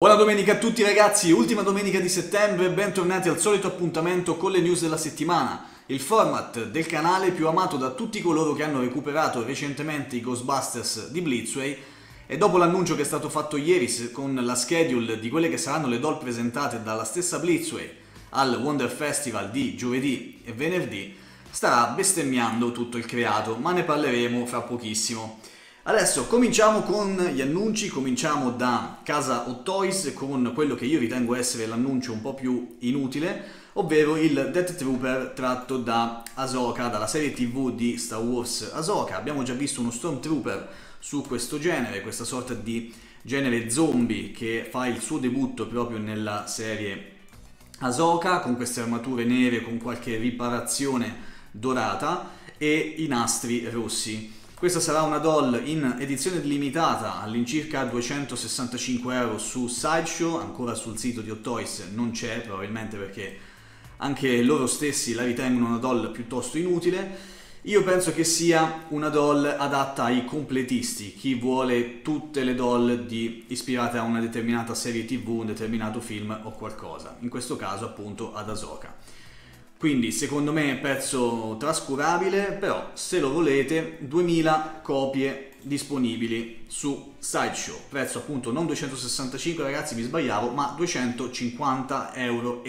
Buona domenica a tutti ragazzi, ultima domenica di settembre, bentornati al solito appuntamento con le news della settimana, il format del canale più amato da tutti coloro che hanno recuperato recentemente i Ghostbusters di Blitzway e dopo l'annuncio che è stato fatto ieri con la schedule di quelle che saranno le doll presentate dalla stessa Blitzway al Wonder Festival di giovedì e venerdì, starà bestemmiando tutto il creato, ma ne parleremo fra pochissimo. Adesso cominciamo con gli annunci, cominciamo da casa Hot Toys con quello che io ritengo essere l'annuncio un po' più inutile, ovvero il Death Trooper tratto da Ahsoka, dalla serie tv di Star Wars Ahsoka. Abbiamo già visto uno Stormtrooper su questo genere, questa sorta di genere zombie che fa il suo debutto proprio nella serie Ahsoka, con queste armature nere, con qualche riparazione dorata e i nastri rossi. Questa sarà una doll in edizione limitata all'incirca 265 euro su Sideshow, ancora sul sito di Hot Toys non c'è probabilmente perché anche loro stessi la ritengono una doll piuttosto inutile. Io penso che sia una doll adatta ai completisti, chi vuole tutte le doll di, ispirate a una determinata serie tv, un determinato film o qualcosa, in questo caso appunto ad Ahsoka. Quindi secondo me è un pezzo trascurabile, però se lo volete 2000 copie disponibili su Sideshow, prezzo appunto non 265 ragazzi mi sbagliavo, ma 250,65 euro.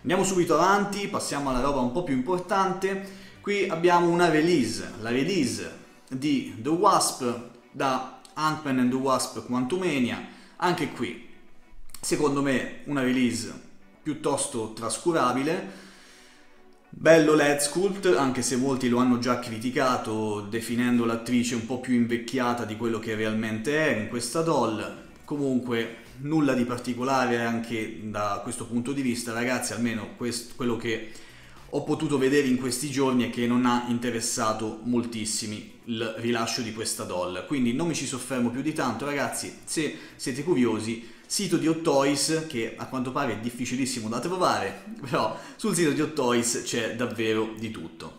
Andiamo subito avanti, passiamo alla roba un po' più importante. Qui abbiamo una release, la release di The Wasp da Ant-Man and the Wasp Quantumania, anche qui secondo me una release piuttosto trascurabile. Bello LED Sculpt, anche se molti lo hanno già criticato definendo l'attrice un po' più invecchiata di quello che realmente è in questa doll. Comunque nulla di particolare anche da questo punto di vista, ragazzi, almeno questo, quello che ho potuto vedere in questi giorni è che non ha interessato moltissimi il rilascio di questa doll. Quindi non mi ci soffermo più di tanto, ragazzi, se siete curiosi sito di Hot Toys che a quanto pare è difficilissimo da trovare, però sul sito di Hot Toys c'è davvero di tutto.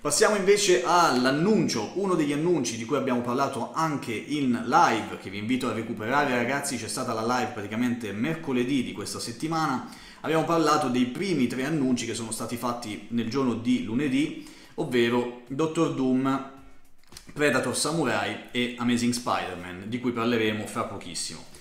Passiamo invece all'annuncio, uno degli annunci di cui abbiamo parlato anche in live, che vi invito a recuperare ragazzi, c'è stata la live praticamente mercoledì di questa settimana, abbiamo parlato dei primi tre annunci che sono stati fatti nel giorno di lunedì, ovvero Doctor Doom, Predator Samurai e Amazing Spider-Man, di cui parleremo fra pochissimo.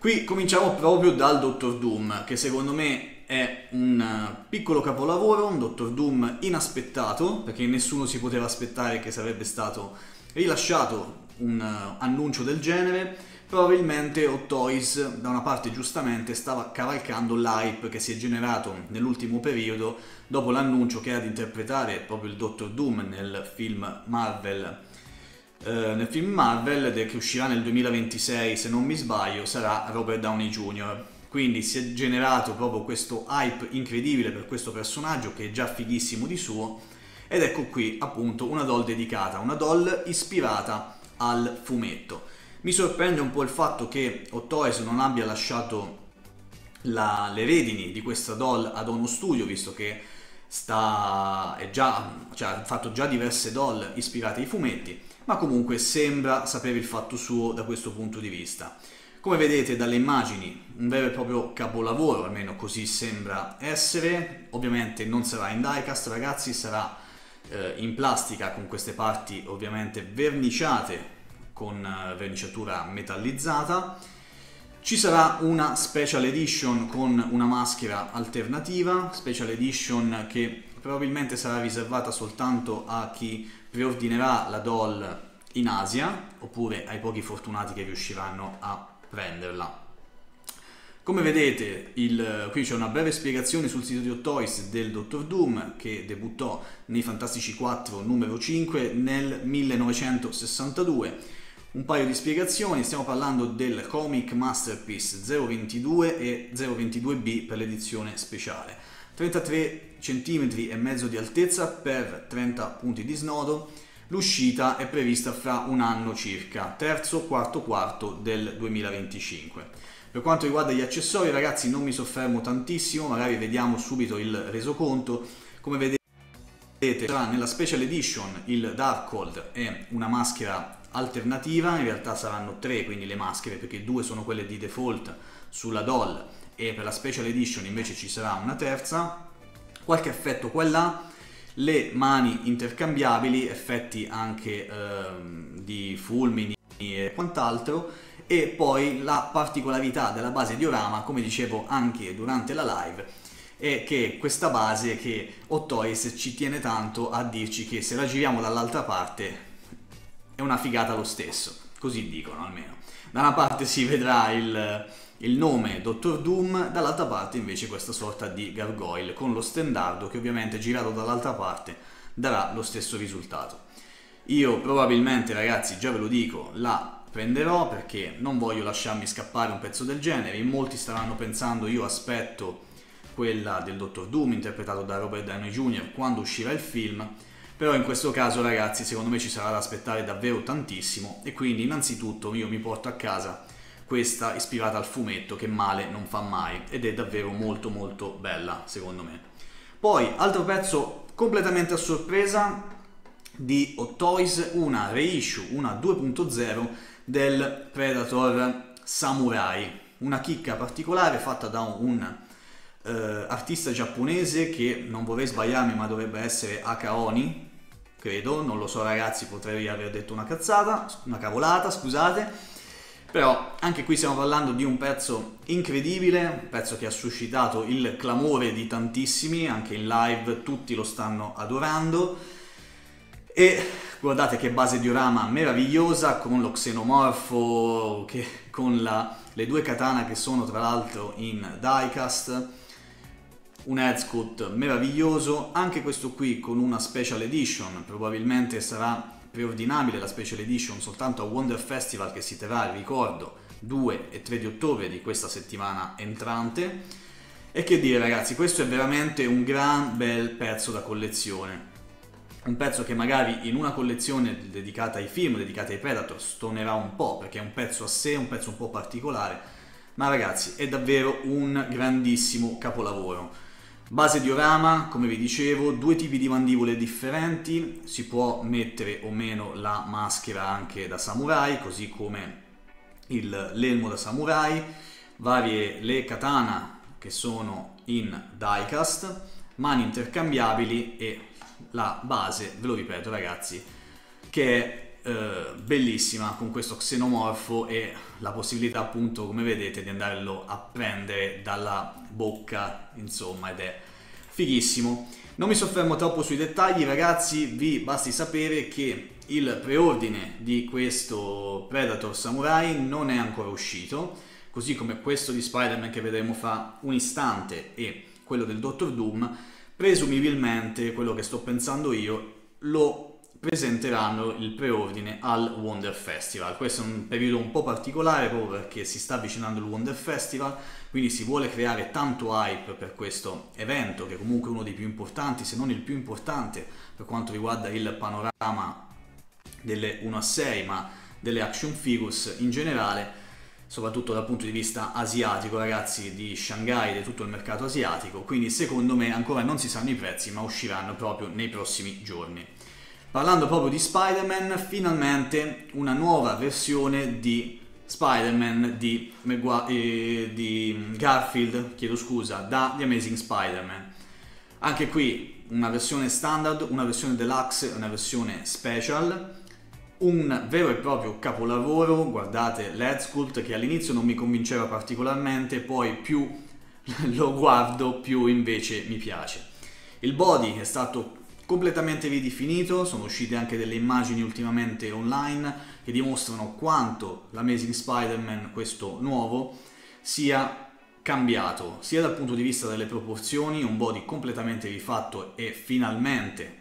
Qui cominciamo proprio dal Dottor Doom, che secondo me è un eh, piccolo capolavoro, un Dottor Doom inaspettato, perché nessuno si poteva aspettare che sarebbe stato rilasciato un uh, annuncio del genere. Probabilmente Hot Toys, da una parte giustamente, stava cavalcando l'hype che si è generato nell'ultimo periodo dopo l'annuncio che era di interpretare proprio il Dottor Doom nel film Marvel eh, nel film Marvel che uscirà nel 2026 se non mi sbaglio sarà Robert Downey Jr. Quindi si è generato proprio questo hype incredibile per questo personaggio che è già fighissimo di suo ed ecco qui appunto una doll dedicata, una doll ispirata al fumetto. Mi sorprende un po' il fatto che Hot Toys non abbia lasciato la, le redini di questa doll ad uno studio visto che sta, è già, cioè, ha fatto già diverse doll ispirate ai fumetti ma comunque sembra sapere il fatto suo da questo punto di vista. Come vedete dalle immagini, un vero e proprio capolavoro, almeno così sembra essere. Ovviamente non sarà in diecast, ragazzi, sarà eh, in plastica con queste parti ovviamente verniciate con eh, verniciatura metallizzata. Ci sarà una special edition con una maschera alternativa, special edition che probabilmente sarà riservata soltanto a chi preordinerà la doll in Asia oppure ai pochi fortunati che riusciranno a prenderla. Come vedete, il, qui c'è una breve spiegazione sul sito di Hot Toys del Dottor Doom che debuttò nei Fantastici 4 numero 5 nel 1962. Un paio di spiegazioni, stiamo parlando del Comic Masterpiece 022 e 022B per l'edizione speciale. 33 cm e mezzo di altezza per 30 punti di snodo. L'uscita è prevista fra un anno circa, terzo, quarto quarto del 2025. Per quanto riguarda gli accessori, ragazzi, non mi soffermo tantissimo, magari vediamo subito il resoconto. Come vedete sarà nella Special Edition il Darkhold e una maschera alternativa, in realtà saranno tre quindi le maschere perché due sono quelle di default sulla doll e per la special edition invece ci sarà una terza, qualche effetto qua e là, le mani intercambiabili, effetti anche ehm, di fulmini e quant'altro e poi la particolarità della base diorama, come dicevo anche durante la live, è che questa base che Ottois ci tiene tanto a dirci che se la giriamo dall'altra parte è una figata lo stesso, così dicono almeno. Da una parte si vedrà il, il nome Dottor Doom, dall'altra parte invece questa sorta di gargoyle con lo stendardo che ovviamente girato dall'altra parte darà lo stesso risultato. Io probabilmente ragazzi, già ve lo dico, la prenderò perché non voglio lasciarmi scappare un pezzo del genere, in molti staranno pensando io aspetto quella del Dottor Doom interpretato da Robert Downey Jr. quando uscirà il film, però in questo caso ragazzi secondo me ci sarà da aspettare davvero tantissimo e quindi innanzitutto io mi porto a casa questa ispirata al fumetto che male non fa mai ed è davvero molto molto bella secondo me. Poi altro pezzo completamente a sorpresa di Hot Toys, una reissue, una 2.0 del Predator Samurai, una chicca particolare fatta da un eh, artista giapponese che non vorrei sbagliarmi ma dovrebbe essere Akaoni, credo, non lo so ragazzi, potrei aver detto una cazzata, una cavolata, scusate. Però anche qui stiamo parlando di un pezzo incredibile, un pezzo che ha suscitato il clamore di tantissimi, anche in live tutti lo stanno adorando. E guardate che base diorama meravigliosa con lo xenomorfo, che, con la, le due katana che sono tra l'altro in diecast un headscut meraviglioso, anche questo qui con una special edition, probabilmente sarà preordinabile la special edition soltanto a Wonder Festival che si terrà, ricordo, 2 e 3 di ottobre di questa settimana entrante. E che dire ragazzi, questo è veramente un gran bel pezzo da collezione. Un pezzo che magari in una collezione dedicata ai film, dedicata ai Predator, stonerà un po', perché è un pezzo a sé, un pezzo un po' particolare, ma ragazzi è davvero un grandissimo capolavoro. Base diorama, come vi dicevo, due tipi di mandibole differenti, si può mettere o meno la maschera anche da samurai, così come il, l'elmo da samurai, varie le katana che sono in diecast, mani intercambiabili e la base, ve lo ripeto ragazzi, che è eh, bellissima con questo xenomorfo e la possibilità appunto come vedete di andarlo a prendere dalla bocca insomma ed è fighissimo. Non mi soffermo troppo sui dettagli ragazzi vi basti sapere che il preordine di questo Predator Samurai non è ancora uscito così come questo di Spider-Man che vedremo fra un istante e quello del Dottor Doom. Presumibilmente quello che sto pensando io lo presenteranno il preordine al Wonder Festival. Questo è un periodo un po' particolare proprio perché si sta avvicinando il Wonder Festival, quindi si vuole creare tanto hype per questo evento che è comunque uno dei più importanti, se non il più importante per quanto riguarda il panorama delle 1 a 6, ma delle action figures in generale, soprattutto dal punto di vista asiatico, ragazzi, di Shanghai, di tutto il mercato asiatico, quindi secondo me ancora non si sanno i prezzi, ma usciranno proprio nei prossimi giorni. Parlando proprio di Spider-Man, finalmente una nuova versione di Spider-Man di, eh, di, Garfield, chiedo scusa, da The Amazing Spider-Man. Anche qui una versione standard, una versione deluxe, una versione special, un vero e proprio capolavoro, guardate l'Head Sculpt che all'inizio non mi convinceva particolarmente, poi più lo guardo più invece mi piace. Il body è stato completamente ridefinito, sono uscite anche delle immagini ultimamente online che dimostrano quanto l'Amazing Spider-Man, questo nuovo, sia cambiato, sia dal punto di vista delle proporzioni, un body completamente rifatto e finalmente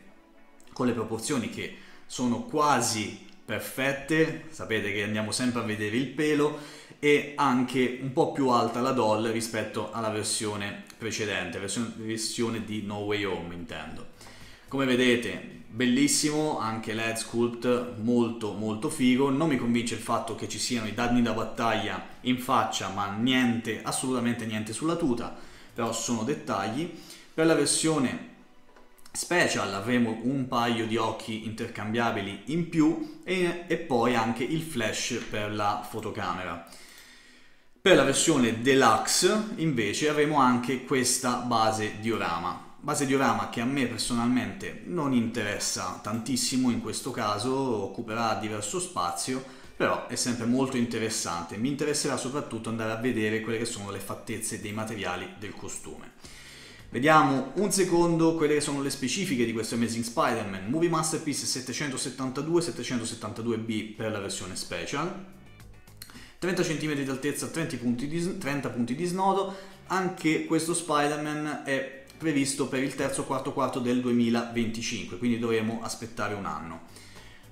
con le proporzioni che sono quasi perfette, sapete che andiamo sempre a vedere il pelo e anche un po' più alta la doll rispetto alla versione precedente, versione, versione di No Way Home intendo. Come vedete, bellissimo, anche l'head sculpt molto molto figo, non mi convince il fatto che ci siano i danni da battaglia in faccia, ma niente, assolutamente niente sulla tuta, però sono dettagli. Per la versione special avremo un paio di occhi intercambiabili in più e, e poi anche il flash per la fotocamera. Per la versione deluxe invece avremo anche questa base diorama. Base diorama che a me personalmente non interessa tantissimo in questo caso, occuperà diverso spazio, però è sempre molto interessante. Mi interesserà soprattutto andare a vedere quelle che sono le fattezze dei materiali del costume. Vediamo un secondo quelle che sono le specifiche di questo Amazing Spider-Man. Movie Masterpiece 772-772B per la versione special. 30 cm di altezza, 30 punti di, 30 punti di snodo. Anche questo Spider-Man è previsto per il terzo quarto quarto del 2025, quindi dovremo aspettare un anno.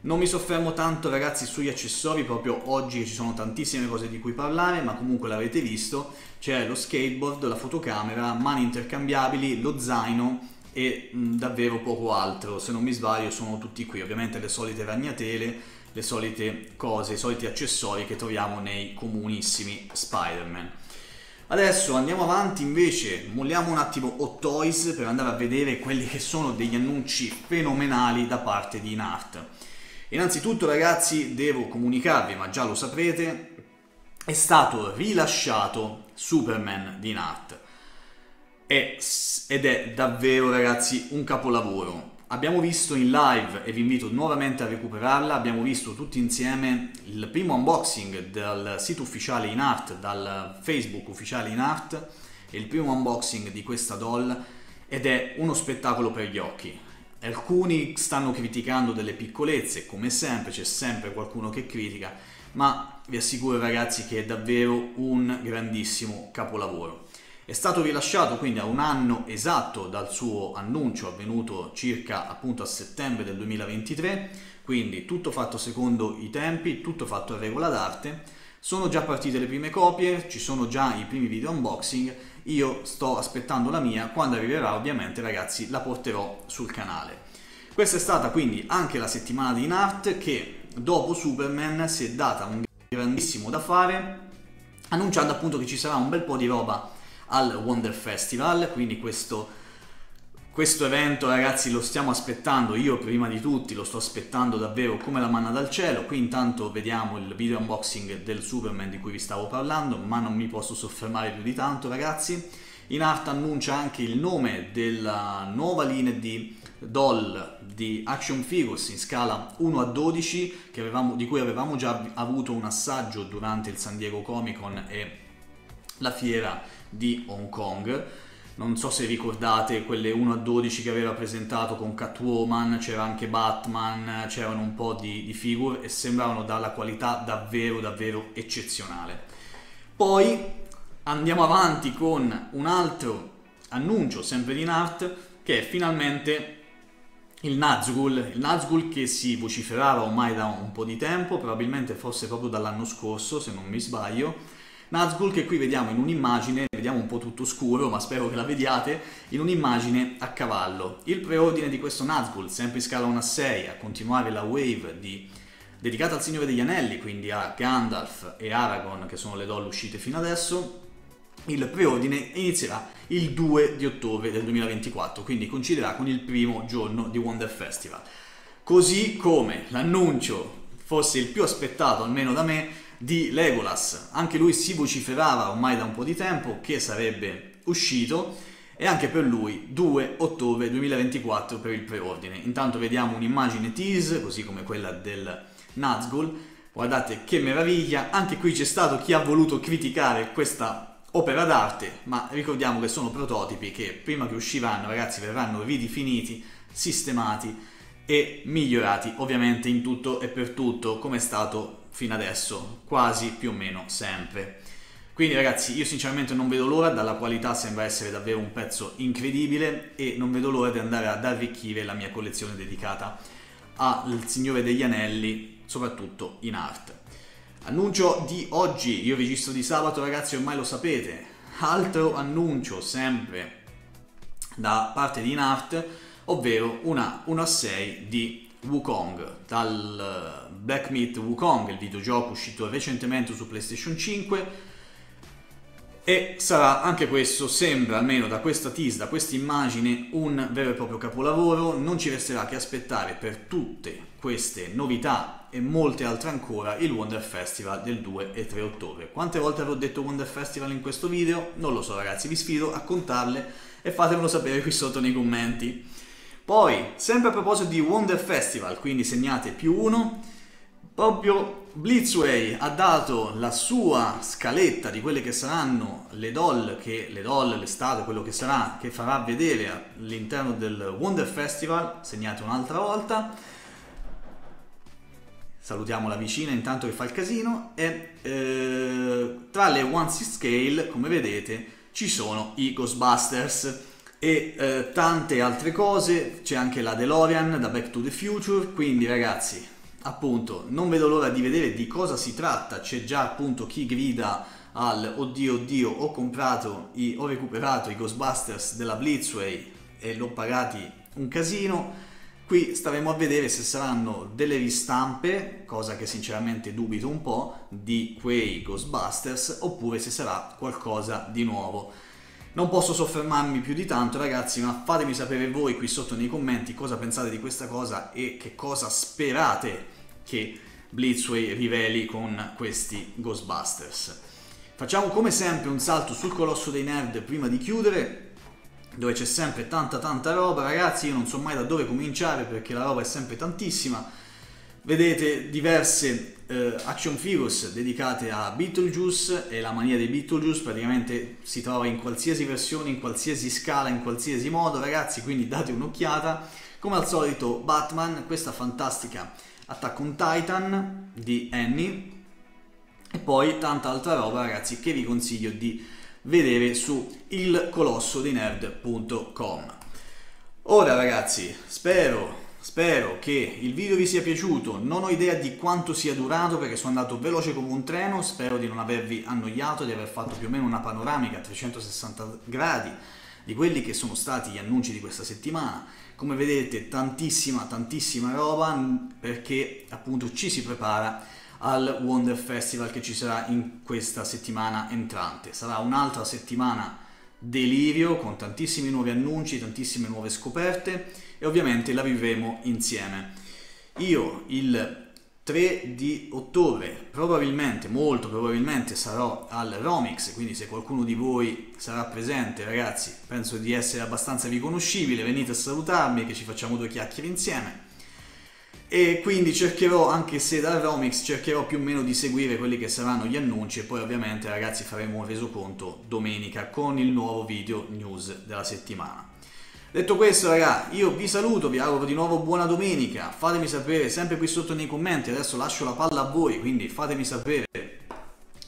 Non mi soffermo tanto ragazzi sugli accessori, proprio oggi ci sono tantissime cose di cui parlare, ma comunque l'avete visto, c'è lo skateboard, la fotocamera, mani intercambiabili, lo zaino e mh, davvero poco altro, se non mi sbaglio sono tutti qui, ovviamente le solite ragnatele, le solite cose, i soliti accessori che troviamo nei comunissimi Spider-Man. Adesso andiamo avanti invece, molliamo un attimo Hot Toys per andare a vedere quelli che sono degli annunci fenomenali da parte di Inart. Innanzitutto ragazzi devo comunicarvi, ma già lo saprete, è stato rilasciato Superman di Nat ed è davvero ragazzi un capolavoro. Abbiamo visto in live e vi invito nuovamente a recuperarla, abbiamo visto tutti insieme il primo unboxing dal sito ufficiale in art, dal Facebook ufficiale in art, il primo unboxing di questa doll ed è uno spettacolo per gli occhi. Alcuni stanno criticando delle piccolezze, come sempre c'è sempre qualcuno che critica, ma vi assicuro ragazzi che è davvero un grandissimo capolavoro. È stato rilasciato quindi a un anno esatto dal suo annuncio avvenuto circa appunto a settembre del 2023, quindi tutto fatto secondo i tempi, tutto fatto a regola d'arte. Sono già partite le prime copie, ci sono già i primi video unboxing io sto aspettando la mia, quando arriverà ovviamente ragazzi la porterò sul canale. Questa è stata quindi anche la settimana di Nart che dopo Superman si è data un grandissimo da fare annunciando appunto che ci sarà un bel po' di roba al Wonder Festival, quindi questo questo evento ragazzi lo stiamo aspettando, io prima di tutti lo sto aspettando davvero come la manna dal cielo, qui intanto vediamo il video unboxing del Superman di cui vi stavo parlando, ma non mi posso soffermare più di tanto ragazzi. In art annuncia anche il nome della nuova linea di doll di action figures in scala 1 a 12 avevamo, di cui avevamo già avuto un assaggio durante il San Diego Comic Con e la fiera di Hong Kong. Non so se ricordate quelle 1 a 12 che aveva presentato con Catwoman, c'era anche Batman, c'erano un po' di, di figure e sembravano dalla qualità davvero davvero eccezionale. Poi andiamo avanti con un altro annuncio, sempre di Nart, che è finalmente il Nazgul, il Nazgul che si vociferava ormai da un po' di tempo, probabilmente fosse proprio dall'anno scorso, se non mi sbaglio, Nazgul che qui vediamo in un'immagine, vediamo un po' tutto scuro ma spero che la vediate, in un'immagine a cavallo. Il preordine di questo Nazgul, sempre in scala 1 a 6, a continuare la wave di, dedicata al Signore degli Anelli, quindi a Gandalf e Aragorn che sono le doll uscite fino adesso, il preordine inizierà il 2 di ottobre del 2024, quindi coinciderà con il primo giorno di Wonder Festival. Così come l'annuncio fosse il più aspettato, almeno da me, di Legolas. Anche lui si vociferava ormai da un po' di tempo che sarebbe uscito e anche per lui 2 ottobre 2024 per il preordine. Intanto vediamo un'immagine tease, così come quella del Nazgul. Guardate che meraviglia, anche qui c'è stato chi ha voluto criticare questa opera d'arte, ma ricordiamo che sono prototipi che prima che usciranno ragazzi verranno ridefiniti, sistemati e migliorati ovviamente in tutto e per tutto come è stato fino adesso, quasi più o meno sempre. Quindi ragazzi io sinceramente non vedo l'ora, dalla qualità sembra essere davvero un pezzo incredibile e non vedo l'ora di andare ad arricchire la mia collezione dedicata al Signore degli Anelli, soprattutto in art. Annuncio di oggi, io registro di sabato ragazzi ormai lo sapete, altro annuncio sempre da parte di Inart, ovvero una 1 a 6 di Wukong, dal Black Myth Wukong, il videogioco uscito recentemente su PlayStation 5. E sarà anche questo, sembra almeno da questa tease, da questa immagine, un vero e proprio capolavoro. Non ci resterà che aspettare per tutte queste novità e molte altre ancora il Wonder Festival del 2 e 3 ottobre. Quante volte avrò detto Wonder Festival in questo video? Non lo so ragazzi, vi sfido a contarle e fatemelo sapere qui sotto nei commenti. Poi, sempre a proposito di Wonder Festival, quindi segnate più uno, proprio Blitzway ha dato la sua scaletta di quelle che saranno le doll, che, le doll, le statue, quello che sarà, che farà vedere all'interno del Wonder Festival, segnate un'altra volta. Salutiamo la vicina intanto che fa il casino e eh, tra le One Scale, come vedete, ci sono i Ghostbusters e eh, tante altre cose, c'è anche la DeLorean da Back to the Future, quindi ragazzi, appunto, non vedo l'ora di vedere di cosa si tratta, c'è già appunto chi grida al oddio oddio ho comprato, i, ho recuperato i Ghostbusters della Blitzway e l'ho pagati un casino, qui staremo a vedere se saranno delle ristampe, cosa che sinceramente dubito un po', di quei Ghostbusters oppure se sarà qualcosa di nuovo. Non posso soffermarmi più di tanto ragazzi, ma fatemi sapere voi qui sotto nei commenti cosa pensate di questa cosa e che cosa sperate che Blitzway riveli con questi Ghostbusters. Facciamo come sempre un salto sul colosso dei nerd prima di chiudere, dove c'è sempre tanta tanta roba, ragazzi io non so mai da dove cominciare perché la roba è sempre tantissima. Vedete diverse eh, action figures dedicate a Beetlejuice e la mania dei Beetlejuice praticamente si trova in qualsiasi versione, in qualsiasi scala, in qualsiasi modo ragazzi, quindi date un'occhiata. Come al solito Batman, questa fantastica Attack on Titan di Annie e poi tanta altra roba ragazzi che vi consiglio di vedere su ilcolossodeinerd.com. Ora ragazzi, spero Spero che il video vi sia piaciuto, non ho idea di quanto sia durato perché sono andato veloce come un treno, spero di non avervi annoiato, di aver fatto più o meno una panoramica a 360 gradi di quelli che sono stati gli annunci di questa settimana. Come vedete tantissima, tantissima roba perché appunto ci si prepara al Wonder Festival che ci sarà in questa settimana entrante. Sarà un'altra settimana delirio con tantissimi nuovi annunci, tantissime nuove scoperte e ovviamente la vivremo insieme. Io il 3 di ottobre probabilmente, molto probabilmente sarò al Romix, quindi se qualcuno di voi sarà presente ragazzi penso di essere abbastanza riconoscibile, venite a salutarmi che ci facciamo due chiacchiere insieme e quindi cercherò, anche se dal Romix, cercherò più o meno di seguire quelli che saranno gli annunci e poi ovviamente ragazzi faremo un resoconto domenica con il nuovo video news della settimana. Detto questo raga, io vi saluto, vi auguro di nuovo buona domenica, fatemi sapere sempre qui sotto nei commenti, adesso lascio la palla a voi, quindi fatemi sapere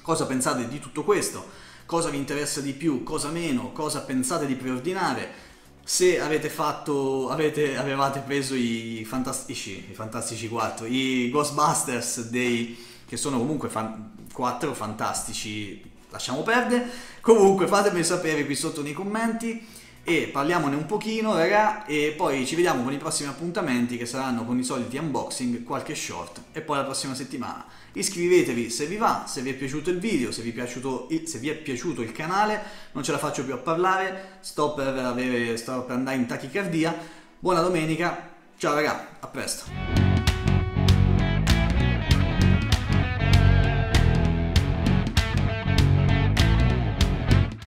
cosa pensate di tutto questo, cosa vi interessa di più, cosa meno, cosa pensate di preordinare, se avete fatto, avete, avevate preso i fantastici, i fantastici 4, i Ghostbusters dei, che sono comunque fan, 4 fantastici, lasciamo perdere, comunque fatemi sapere qui sotto nei commenti e parliamone un pochino raga e poi ci vediamo con i prossimi appuntamenti che saranno con i soliti unboxing, qualche short e poi la prossima settimana. Iscrivetevi se vi va, se vi è piaciuto il video, se vi è piaciuto il, vi è piaciuto il canale, non ce la faccio più a parlare, sto per, avere, sto per andare in tachicardia. Buona domenica, ciao raga, a presto!